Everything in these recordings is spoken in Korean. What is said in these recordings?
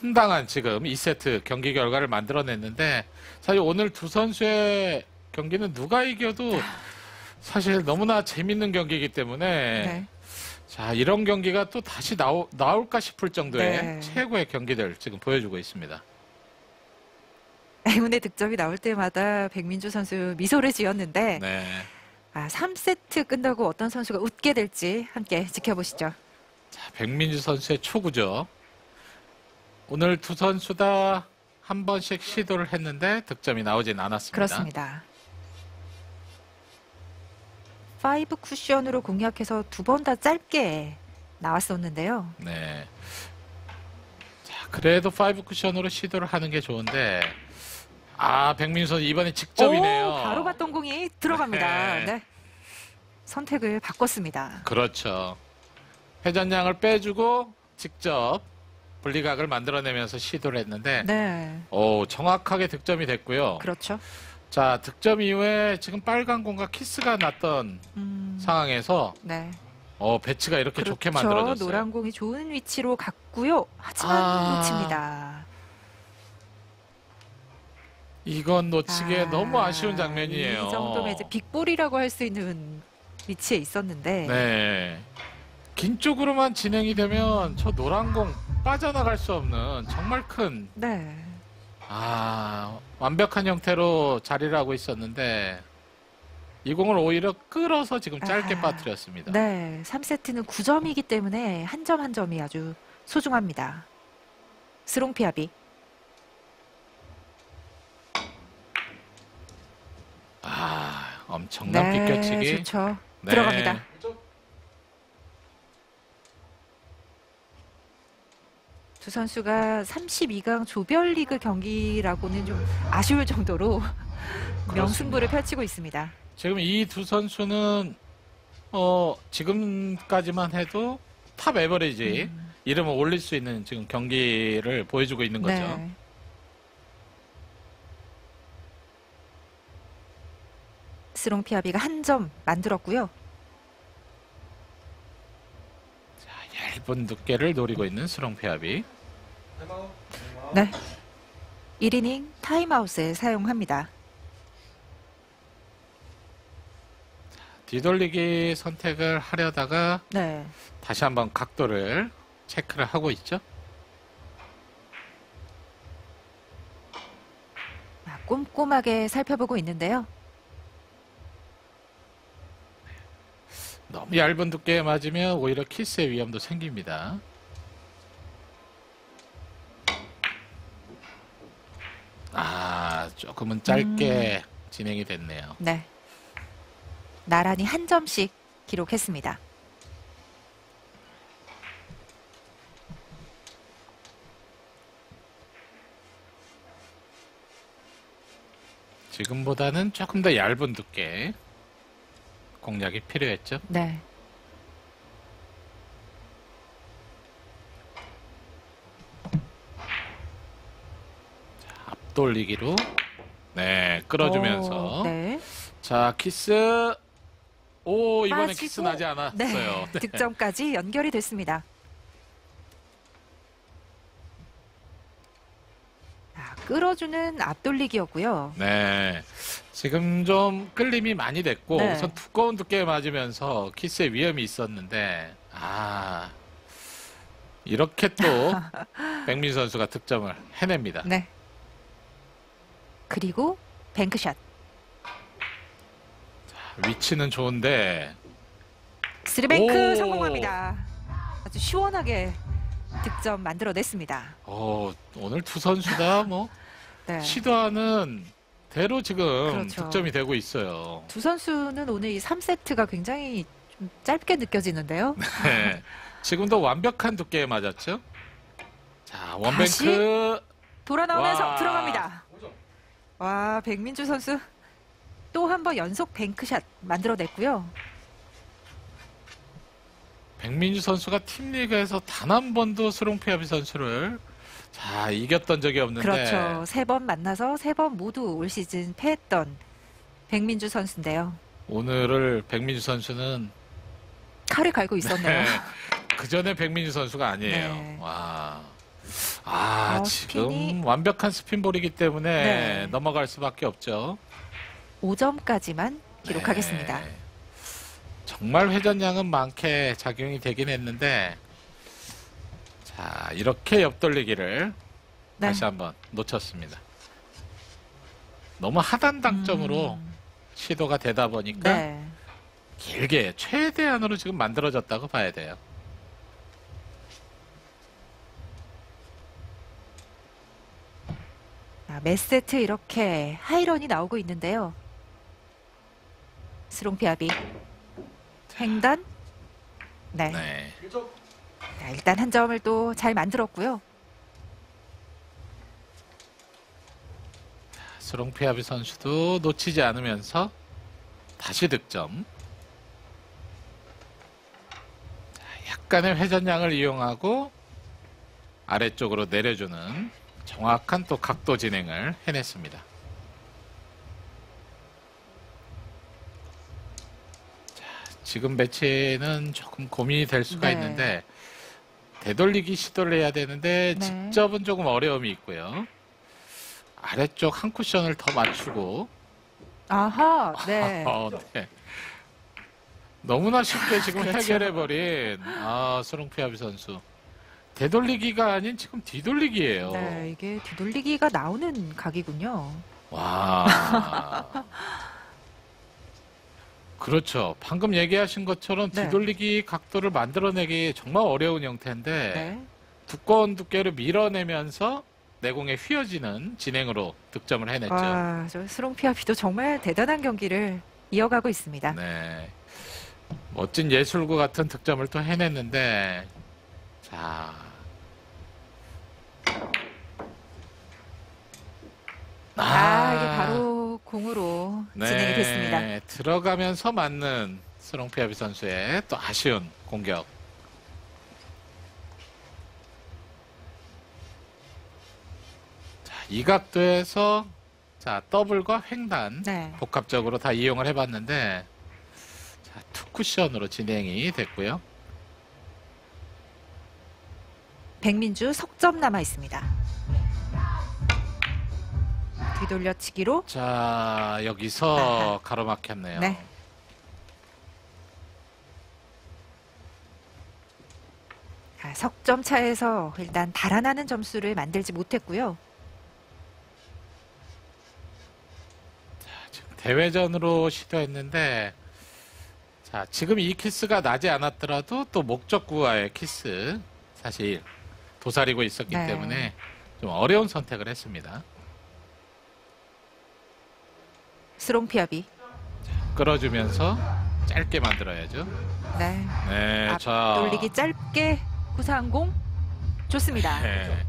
상당한 지금 2세트 경기 결과를 만들어냈는데 사실 오늘 두 선수의 경기는 누가 이겨도 사실 너무나 재밌는 경기이기 때문에 네. 자 이런 경기가 또 다시 나오, 나올까 싶을 정도의 네. 최고의 경기들 지금 보여주고 있습니다. 행운의 득점이 나올 때마다 백민주 선수 미소를 지었는데 네. 아, 3세트 끝나고 어떤 선수가 웃게 될지 함께 지켜보시죠. 자, 백민주 선수의 초구죠. 오늘 두 선수 다 한 번씩 시도를 했는데 득점이 나오진 않았습니다. 그렇습니다. 5 쿠션으로 공략해서 두 번 다 짧게 나왔었는데요. 네. 자, 그래도 five 쿠션으로 시도를 하는 게 좋은데, 아, 백민주 선수 이번에 직접이네요. 오, 바로 갔던 공이 들어갑니다. 네. 네. 선택을 바꿨습니다. 그렇죠. 회전량을 빼주고 직접 분리각을 만들어내면서 시도를 했는데, 네. 오, 정확하게 득점이 됐고요. 그렇죠. 자, 득점 이후에 지금 빨간 공과 키스가 났던 음, 상황에서, 네. 어, 배치가 이렇게 좋게 그렇죠. 만들어졌어요. 노란 공이 좋은 위치로 갔고요. 하지만 아. 놓칩니다. 이건 놓치기에 아, 너무 아쉬운 장면이에요. 이 정도면 이제 빅볼이라고 할 수 있는 위치에 있었는데 네. 긴 쪽으로만 진행이 되면 저 노란 공 빠져나갈 수 없는 정말 큰, 네. 아, 완벽한 형태로 자리를 하고 있었는데, 이 공을 오히려 끌어서 지금 짧게 아, 빠뜨렸습니다. 네, 3세트는 9점이기 때문에 한 점한 점이 아주 소중합니다. 스롱피아비. 아, 엄청난 네, 비껴치기. 좋죠. 네. 들어갑니다. 두 선수가 32강 조별리그 경기라고는 좀 아쉬울 정도로 명승부를 펼치고 있습니다. 지금 이 두 선수는, 어, 지금까지만 해도 top average, 음, 이름을 올릴 수 있는 지금 경기를 보여주고 있는 거죠. 네. 스롱피아비가 한 점 만들었고요. 자, 얇은 두께를 노리고 있는 스롱피아비. 네. 1이닝 타임아웃에 사용합니다. 뒤돌리기 선택을 하려다가 네. 다시 한번 각도를 체크를 하고 있죠. 아, 꼼꼼하게 살펴보고 있는데요. 너무 얇은 두께에 맞으면 오히려 키스의 위험도 생깁니다. 아, 조금은 짧게 진행이 됐네요. 네. 나란히 한 점씩 기록했습니다. 지금보다는 조금 더 얇은 두께 공략이 필요했죠. 네. 앞 돌리기로 네 끌어주면서 오, 네. 자 키스 오 이번에 빠지고, 키스 나지 않았어요. 네. 득점까지 연결이 됐습니다. 아, 끌어주는 앞돌리기였고요. 네. 지금 좀 끌림이 많이 됐고 네. 우선 두꺼운 두께에 맞으면서 키스의 위험이 있었는데 아 이렇게 또 백민주 선수가 득점을 해냅니다. 네. 그리고 bank shot. 위치는 좋은데 three bank 오. 성공합니다. 아주 시원하게 득점 만들어냈습니다. 어, 오늘 두 선수 다뭐 네. 시도하는 대로 지금 그렇죠. 득점이 되고 있어요. 두 선수는 오늘 이 3세트가 굉장히 좀 짧게 느껴지는데요. 네. 지금도 완벽한 두께에 맞았죠? 자, 원뱅크 돌아 나오면서 와. 들어갑니다. 와, 백민주 선수 또 한 번 연속 뱅크샷 만들어냈고요. 백민주 선수가 팀리그에서 단 한 번도 스롱피아비 선수를 자 이겼던 적이 없는데 그렇죠. 세 번 만나서 세 번 모두 올 시즌 패했던 백민주 선수인데요. 오늘을 백민주 선수는 칼을 갈고 있었네요. 그 전에 백민주 선수가 아니에요. 네. 와 아, 어, 지금 스핀이- 완벽한 스핀볼이기 때문에 네. 넘어갈 수밖에 없죠. 5점까지만 기록하겠습니다. 네. 정말 회전량은 많게 작용이 되긴 했는데, 자, 이렇게 옆돌리기를 네. 다시 한번 놓쳤습니다. 너무 하단 당점으로 음, 시도가 되다 보니까 네. 길게 최대한으로 지금 만들어졌다고 봐야 돼요. 아, 몇 세트 이렇게 하이런이 나오고 있는데요. 스롱피아비 횡단 네. 네. 자, 일단 한 점을 또 잘 만들었고요. 스롱피아비 선수도 놓치지 않으면서 다시 득점. 자, 약간의 회전량을 이용하고 아래쪽으로 내려주는 정확한 또 각도 진행을 해냈습니다. 자, 지금 배치는 조금 고민이 될 수가 네. 있는데 되돌리기 시도를 해야 되는데 네. 직접은 조금 어려움이 있고요. 아래쪽 한 쿠션을 더 맞추고 아하, 네. 어, 네. 너무나 쉽게 지금 그렇죠. 해결해버린 아 스롱피아비 선수 되돌리기가 아닌 지금 뒤돌리기예요. 네, 이게 뒤돌리기가 나오는 각이군요. 와. 그렇죠. 방금 얘기하신 것처럼 네. 뒤돌리기 각도를 만들어내기 정말 어려운 형태인데 네. 두꺼운 두께를 밀어내면서 내공에 휘어지는 진행으로 득점을 해냈죠. 와, 저 스롱피아비도 정말 대단한 경기를 이어가고 있습니다. 네. 멋진 예술구 같은 득점을 또 해냈는데, 자. 아, 이게 바로 공으로 진행이 됐습니다. 네, 들어가면서 맞는 스롱피아비 선수의 또 아쉬운 공격. 자, 이 각도에서 자, 더블과 횡단 네. 복합적으로 다 이용을 해봤는데 자, two 쿠션으로 진행이 됐고요. 백민주 석점 남아 있습니다. 뒤돌려치기로 자 여기서 가로막혔네요. 네. 아, 석점 차에서 일단 달아나는 점수를 만들지 못했고요. 지금 대회전으로 시도했는데 자 지금 이 키스가 나지 않았더라도 또 목적구와의 키스 사실 도사리고 있었기 네. 때문에 좀 어려운 선택을 했습니다. 스롱피아비. 끌어주면서 짧게 만들어야죠. 네. 네, 앞 자 돌리기 짧게 구사한 공 좋습니다. 네.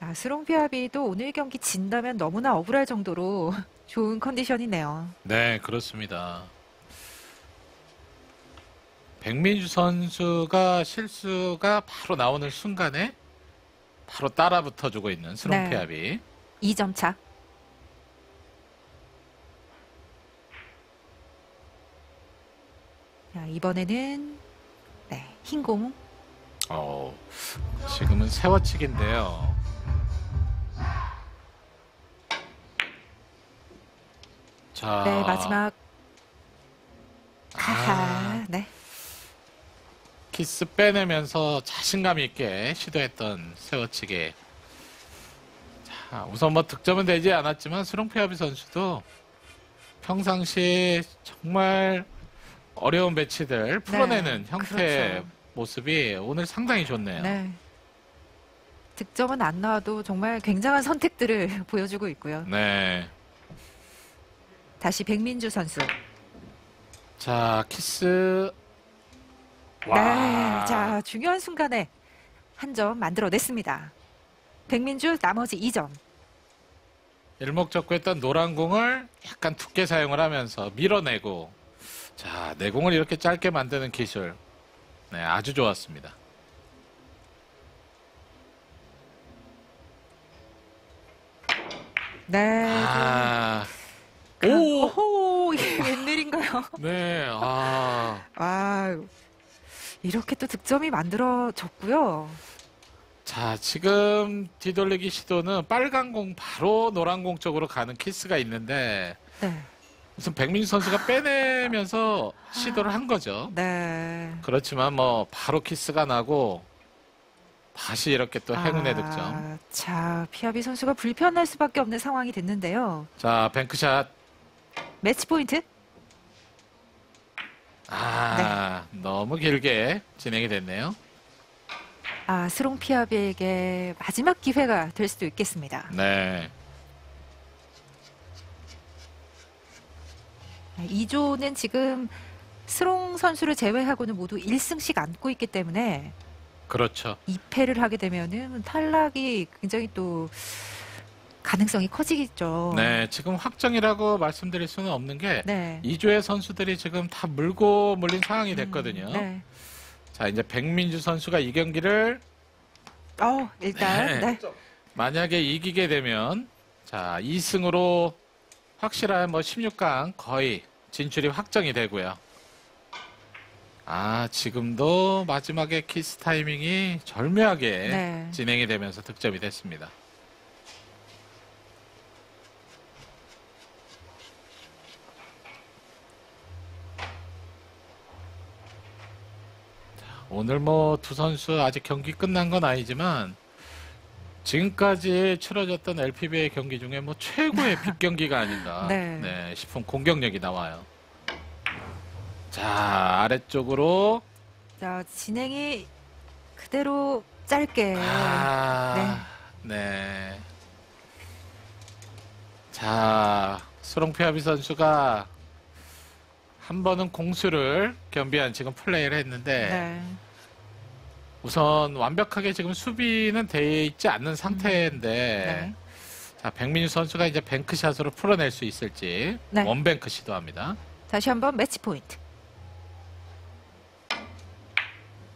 아, 스롱피아비도 오늘 경기 진다면 너무나 억울할 정도로 좋은 컨디션이네요. 네, 그렇습니다. 백민주 선수가 실수가 바로 나오는 순간에 바로 따라 붙어 주고 있는 스롱피아비. 2점 차. 자, 이번에는 네, 흰 공. 어, 지금은 세워치기인데요. 자, 네, 마지막. 아, 하하. 네. 키스 빼내면서 자신감 있게 시도했던 세워치기. 자, 우선 뭐 득점은 되지 않았지만 스롱피아비 선수도 평상시 정말 어려운 배치들 풀어내는 형태의 그렇죠. 모습이 오늘 상당히 좋네요. 네. 득점은 안 나와도 정말 굉장한 선택들을 보여주고 있고요. 네. 다시 백민주 선수. 자, 키스. 네. 자, 중요한 순간에 한 점 만들어냈습니다. 백민주 나머지 2점. 일목적구했던 노란 공을 약간 두께 사용을 하면서 밀어내고 자, 내 공을 이렇게 짧게 만드는 기술. 네, 아주 좋았습니다. 네. 아. 그- 오! 오호, 이게 웬일인가요? 네. 아. 아, 이렇게 또 득점이 만들어졌고요. 자, 지금 뒤돌리기 시도는 빨간 공 바로 노란 공 쪽으로 가는 키스가 있는데 네. 무슨 백민주 선수가 빼내면서 시도를 한 거죠. 네. 그렇지만 뭐 바로 키스가 나고 다시 이렇게 또 행운의 아, 득점. 자, 피아비 선수가 불편할 수밖에 없는 상황이 됐는데요. 자, 뱅크샷. 매치 포인트. 아, 너무 길게 진행이 됐네요. 아, 스롱 피아비에게 마지막 기회가 될 수도 있겠습니다. 네. 네, 2조는 지금 스롱 선수를 제외하고는 모두 1승씩 안고 있기 때문에 그렇죠. 2패를 하게 되면은 탈락이 굉장히 또 가능성이 커지겠죠. 네, 지금 확정이라고 말씀드릴 수는 없는 게 네. 2조의 선수들이 지금 다 물고 물린 상황이 됐거든요. 음, 네. 자, 이제 백민주 선수가 이 경기를 어, 일단 네. 네. 만약에 이기게 되면 자, 2승으로 확실한 뭐 16강 거의 진출이 확정이 되고요. 아, 지금도 마지막에 키스 타이밍이 절묘하게 네. 진행이 되면서 득점이 됐습니다. 오늘 뭐 두 선수 아직 경기 끝난 건 아니지만 지금까지 치러졌던 LPBA 경기 중에 뭐 최고의 빅 경기가 아닌가 네. 네, 싶은 공격력이 나와요. 자 아래쪽으로 자, 진행이 그대로 짧게 아, 네. 자, 수롱피아비 선수가 한 번은 공수를 겸비한 지금 플레이를 했는데 네. 우선 완벽하게 지금 수비는 돼 있지 않는 상태인데 네. 자, 백민주 선수가 이제 뱅크샷으로 풀어낼 수 있을지 네. 원뱅크 시도합니다. 다시 한번 매치 포인트.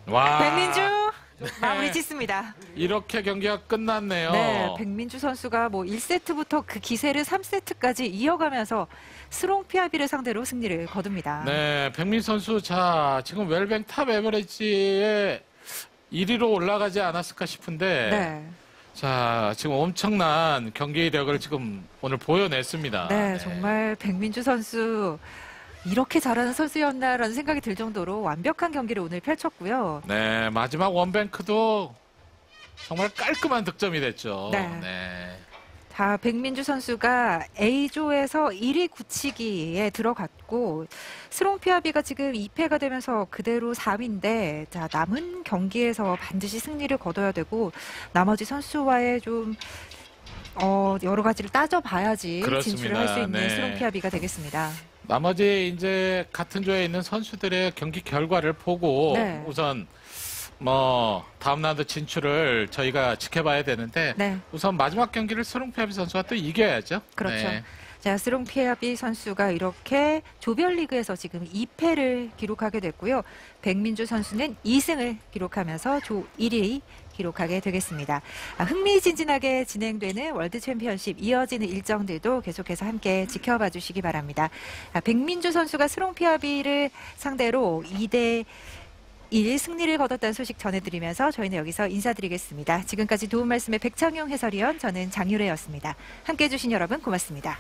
와, 백민주 네. 마무리 짓습니다. 이렇게 경기가 끝났네요. 네, 백민주 선수가 뭐 1세트부터 그 기세를 3세트까지 이어가면서 스롱 피아비를 상대로 승리를 거둡니다. 네, 백민주 선수 자 지금 웰뱅 탑 애버리지에 1위로 올라가지 않았을까 싶은데 네. 자 지금 엄청난 경기력을 지금 오늘 보여냈습니다. 네, 정말 백민주 선수 이렇게 잘하는 선수였나라는 생각이 들 정도로 완벽한 경기를 오늘 펼쳤고요. 네 마지막 원뱅크도 정말 깔끔한 득점이 됐죠. 네. 자 백민주 선수가 A조에서 1위 굳히기에 들어갔고 스롱 피아비가 지금 2패가 되면서 그대로 4위인데 자 남은 경기에서 반드시 승리를 거둬야 되고 나머지 선수와의 좀 어, 여러 가지를 따져봐야지 그렇습니다. 진출을 할 수 있는 네. 스롱 피아비가 되겠습니다. 나머지 이제 같은 조에 있는 선수들의 경기 결과를 보고 네. 우선 뭐 다음 라운드 진출을 저희가 지켜봐야 되는데 네. 우선 마지막 경기를 스롱피아비 선수가 또 이겨야죠. 그렇죠. 네. 자, 스롱 피아비 선수가 이렇게 조별리그에서 지금 2패를 기록하게 됐고요. 백민주 선수는 2승을 기록하면서 조 1위 기록하게 되겠습니다. 아, 흥미진진하게 진행되는 월드 챔피언십 이어지는 일정들도 계속해서 함께 지켜봐 주시기 바랍니다. 아, 백민주 선수가 스롱 피아비를 상대로 2대 1 승리를 거뒀다는 소식 전해드리면서 저희는 여기서 인사드리겠습니다. 지금까지 도움 말씀에 백창용 해설위원 저는 장유래였습니다. 함께해 주신 여러분 고맙습니다.